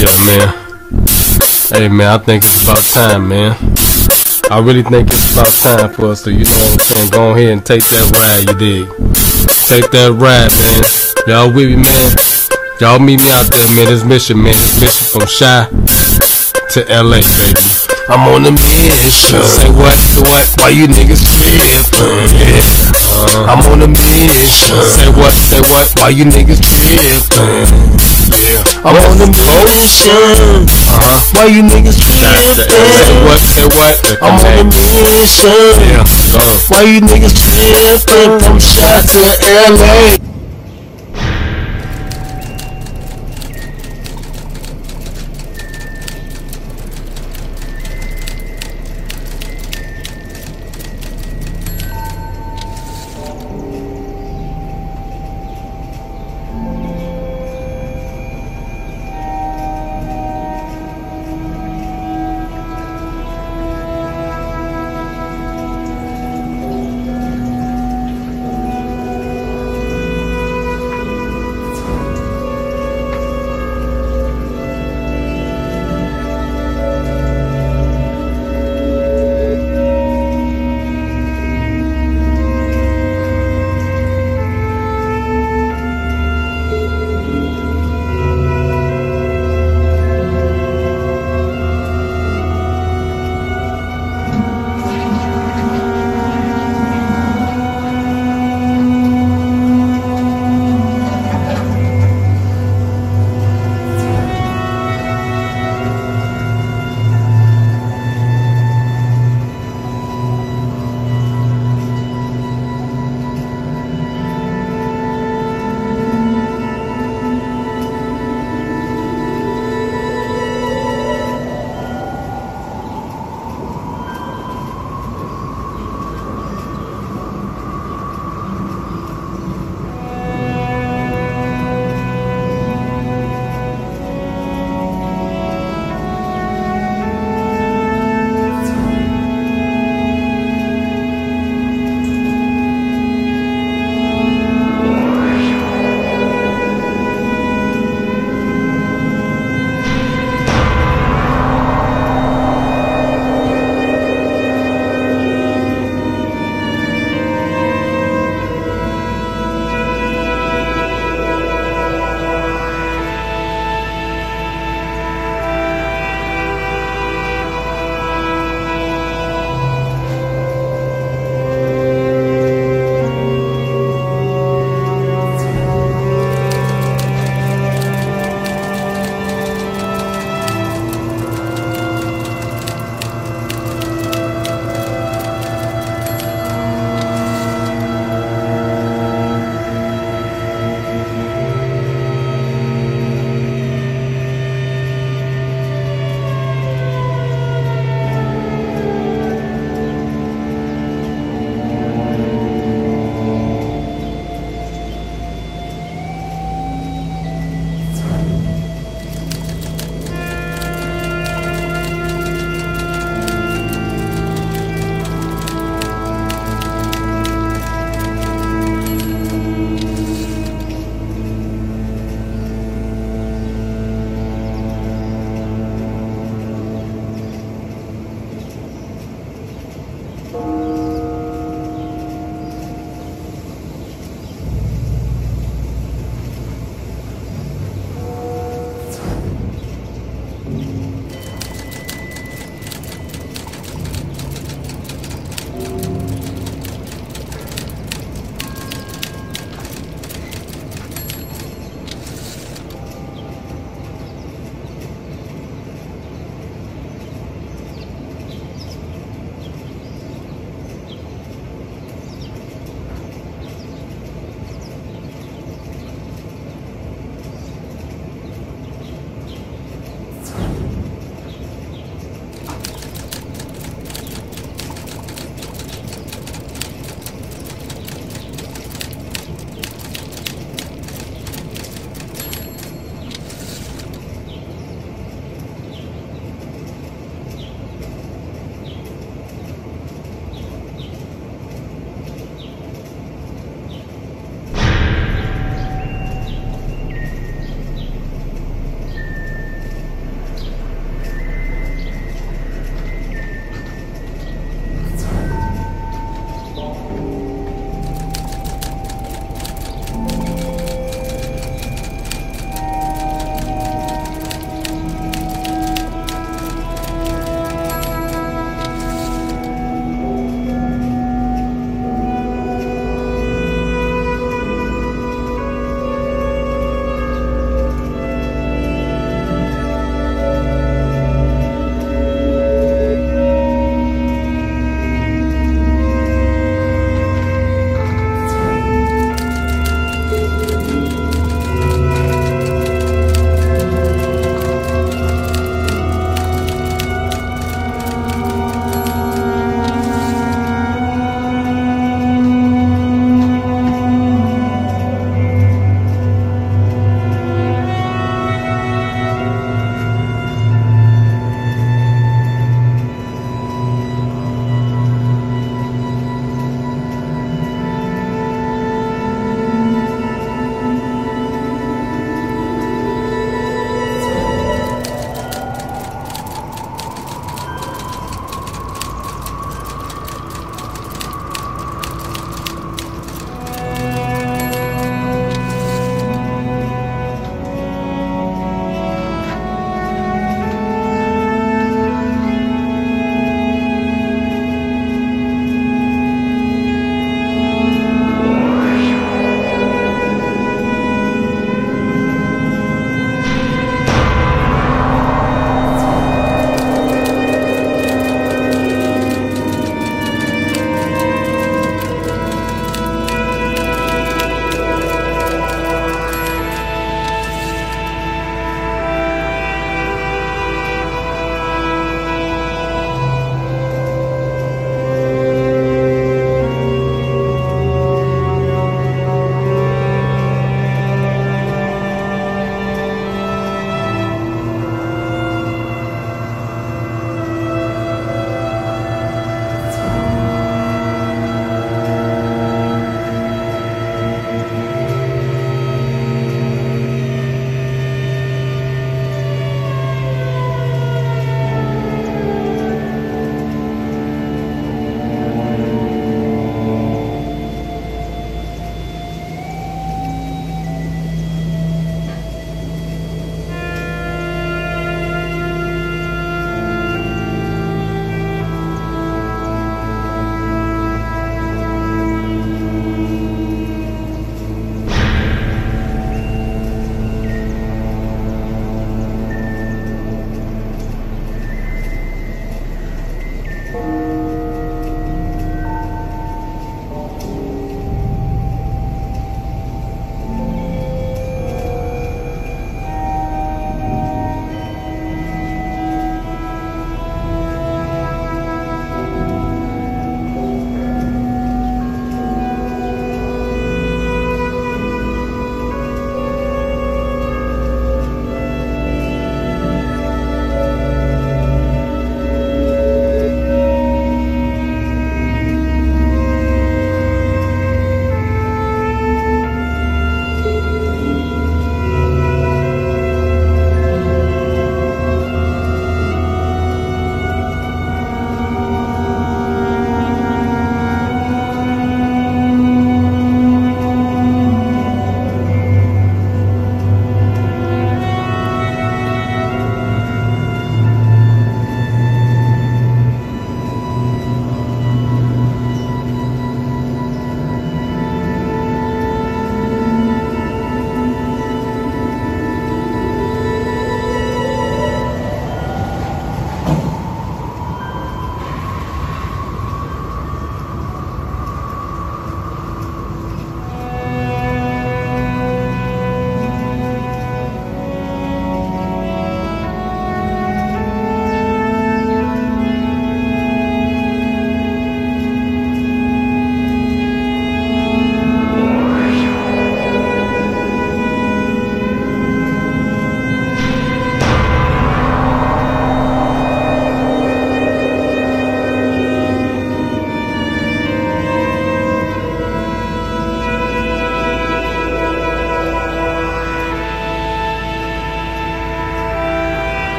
Yeah, man. Hey, man, I think it's about time, man. I really think it's about time for us to, you know what I'm saying, go ahead and take that ride, you dig? Take that ride, man. Y'all with me, man? Y'all meet me out there, man. This mission, man. This mission from Chi to LA, baby. I'm on a mission. Say what, what? Why you niggas trippin'? Yeah. I'm on a mission. say what, say what? Why you niggas trippin'? I'm on a mission. Uh-huh. Why you niggas Say what, say what? I'm on a mission. Yeah. Why you niggas trippin'? From shot to LA.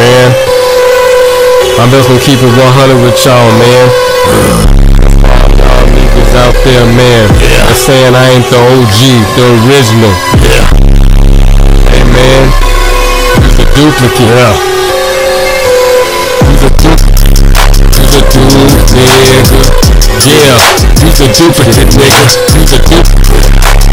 Man, I'm just gonna keep it 100 with y'all, man. All y'all niggas out there, man. Yeah. They're saying I ain't the OG, the original. Yeah. Hey man, he's a duplicate. Yeah. He's a duplicate. He's a duplicate, nigga. Yeah, he's a duplicate, nigga. He's a duplicate.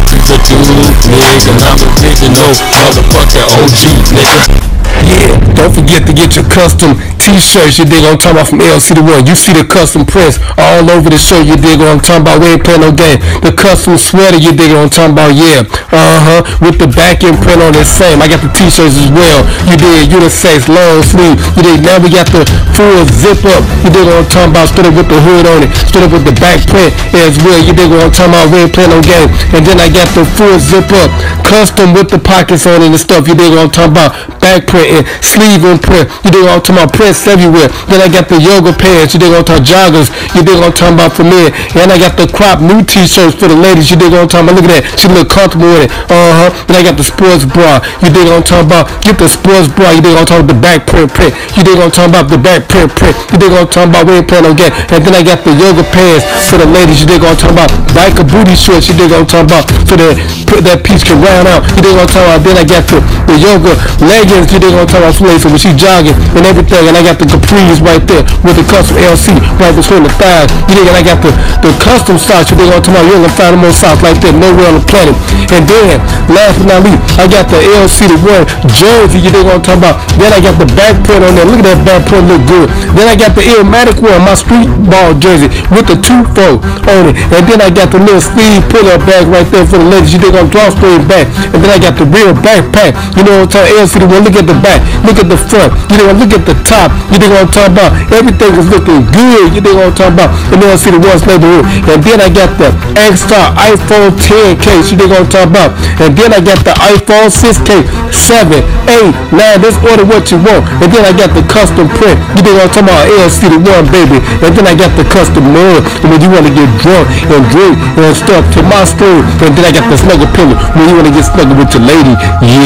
He's a dude, nigga. And I'm original, motherfucking OG, nigga. Yeah, don't forget to get your custom t-shirts, you dig I'm talking about from LC to one. You see the custom prints all over the shirt, you dig I'm talking about, we ain't playing no game. The custom sweater, you dig I'm talking about, yeah. Uh-huh, with the back end print on it same. I got the t-shirts as well. You dig unisex, long sleeve. You dig, now we got the full zip up. You dig what I'm talking about, straight up with the hood on it, straight up with the back print as well. You dig what I'm talking about, we ain't playing no game. And then I got the full zip up, custom with the pockets on it and stuff. You dig what I'm talking about, back print and sleeve and print. You dig I'm talking about, prints everywhere. Then I got the yoga pants. You dig I'm talking joggers. You dig I'm talking about for men. And I got the crop new t-shirts for the ladies. You dig I'm talking about. Look at that. She look comfortable with it. Uh-huh. Then I got the sports bra. You dig I'm talking about. Get the sports bra. You dig I'm talking about. The back print print. You dig I'm talking about. The back print print. You dig I'm talking about. We ain't playing no game. And then I got the yoga pants for the ladies. You dig I'm talking about. Biker booty shorts. You dig I'm talking about. That put that piece can round out. You dig I'm talking about. Then I got the, the yoga leggings. You dig I'm about. For when she jogging and everything. And I got the capris right there with the custom LC right between the thighs. You? And I got the, the custom socks. You dig on I'm about. You're gonna find them on socks like that nowhere on the planet. And then last but not least, I got the LC the one jersey. You what I'm talking about? Then I got the back print on there. Look at that back print, look good. Then I got the Illmatic one, my street ball jersey with the two fold on it. And then I got the little sleeve pull up bag right there for the ladies. You dig on drawstring back. And then I got the real backpack. You know what I'm talking LC the one. Look at the back. Look at the front. You know, look at the top. You what I'm talking about? Everything is looking good. You what I'm talking about? And then I see the ones neighborhood. And then I got the X-Star iPhone 10 case. You what I'm talking about? And then I got the iPhone 6K, 7, 8, 9. Just order what you want. And then I got the custom print. You what I'm talking about? LC the one, baby. And then I got the custom mug. And when you want to get drunk and drink and stuff to my store. And then I got the snuggle pillow when you want to get snuggled with your lady. Yeah.